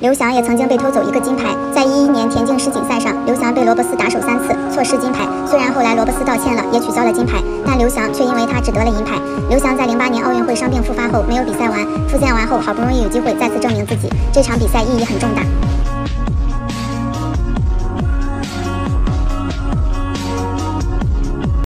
刘翔也曾经被偷走一个金牌。在一一年田径世锦赛上，刘翔被罗伯斯打手三次错失金牌。虽然后来罗伯斯道歉了，也取消了金牌，但刘翔却因为他只得了银牌。刘翔在零八年奥运会伤病复发后没有比赛完，复健完后好不容易有机会再次证明自己。这场比赛意义很重大。